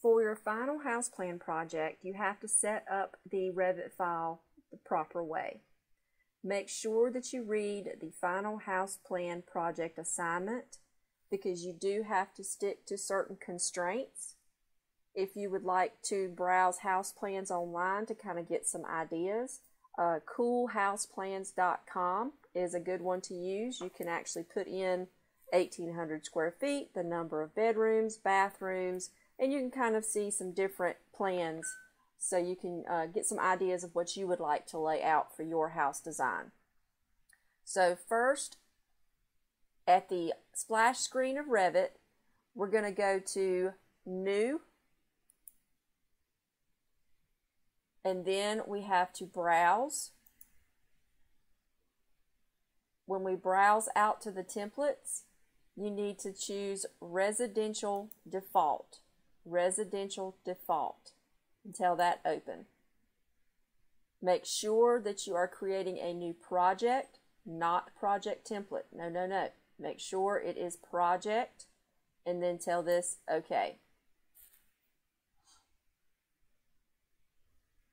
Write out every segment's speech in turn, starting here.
For your final house plan project, you have to set up the Revit file the proper way. Make sure that you read the final house plan project assignment because you do have to stick to certain constraints. If you would like to browse house plans online to kind of get some ideas, uh, coolhouseplans.com is a good one to use. You can actually put in 1800 square feet, the number of bedrooms, bathrooms, and you can kind of see some different plans so you can uh, get some ideas of what you would like to lay out for your house design. So first, at the splash screen of Revit, we're going to go to New, and then we have to Browse. When we browse out to the templates, you need to choose Residential Default. Residential Default tell that open. Make sure that you are creating a new project, not project template. No, no, no. Make sure it is project and then tell this OK.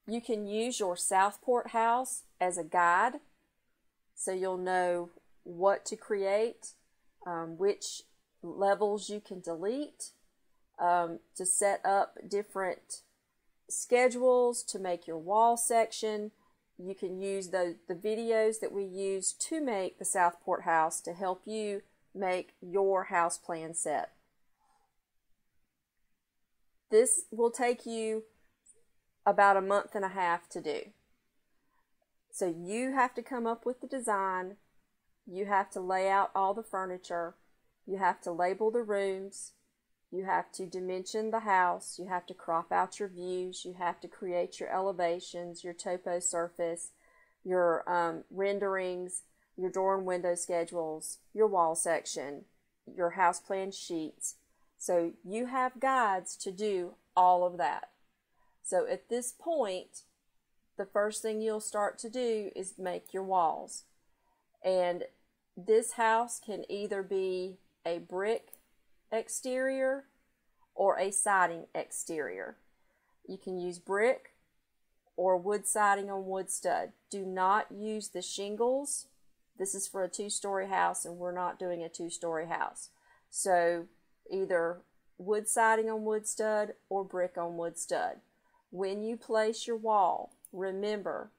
You can use your Southport house as a guide so you'll know what to create, um, which levels you can delete, um, to set up different schedules to make your wall section. You can use the, the videos that we use to make the Southport house to help you make your house plan set. This will take you about a month and a half to do. So you have to come up with the design, you have to lay out all the furniture, you have to label the rooms, you have to dimension the house. You have to crop out your views. You have to create your elevations, your topo surface, your um, renderings, your door and window schedules, your wall section, your house plan sheets. So you have guides to do all of that. So at this point, the first thing you'll start to do is make your walls. And this house can either be a brick exterior or a siding exterior. You can use brick or wood siding on wood stud. Do not use the shingles. This is for a two-story house and we're not doing a two-story house. So either wood siding on wood stud or brick on wood stud. When you place your wall, remember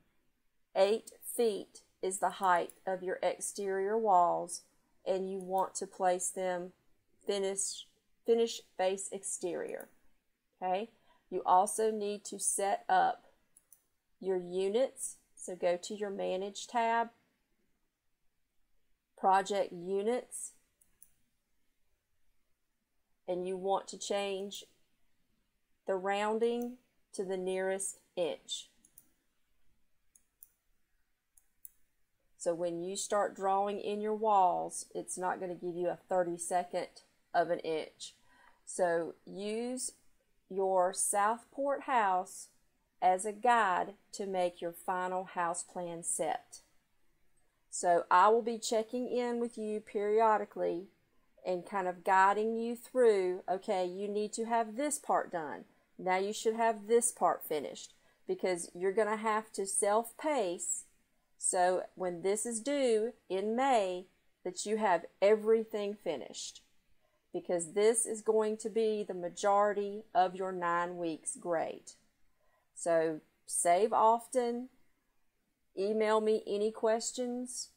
8 feet is the height of your exterior walls and you want to place them finish, finish face exterior. Okay, you also need to set up your units. So go to your Manage tab, Project Units, and you want to change the rounding to the nearest inch. So when you start drawing in your walls, it's not going to give you a 30 second of an inch. So use your Southport house as a guide to make your final house plan set. So I will be checking in with you periodically and kind of guiding you through, okay, you need to have this part done. Now you should have this part finished because you're going to have to self-pace. So when this is due in May, that you have everything finished because this is going to be the majority of your nine weeks grade. So save often, email me any questions.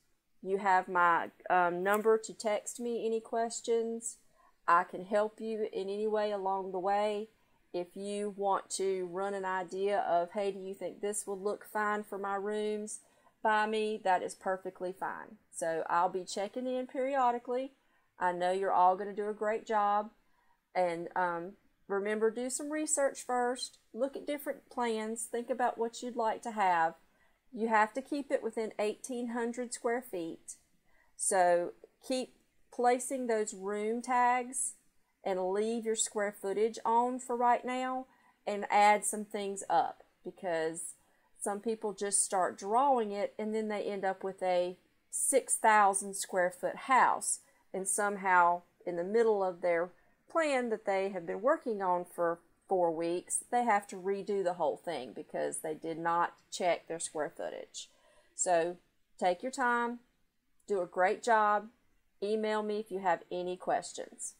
You have my um, number to text me any questions. I can help you in any way along the way. If you want to run an idea of, hey, do you think this will look fine for my rooms by me, that is perfectly fine. So I'll be checking in periodically I know you're all going to do a great job. And um, remember, do some research first. Look at different plans. Think about what you'd like to have. You have to keep it within 1,800 square feet. So keep placing those room tags and leave your square footage on for right now and add some things up because some people just start drawing it and then they end up with a 6,000 square foot house and somehow in the middle of their plan that they have been working on for four weeks, they have to redo the whole thing because they did not check their square footage. So take your time, do a great job. Email me if you have any questions.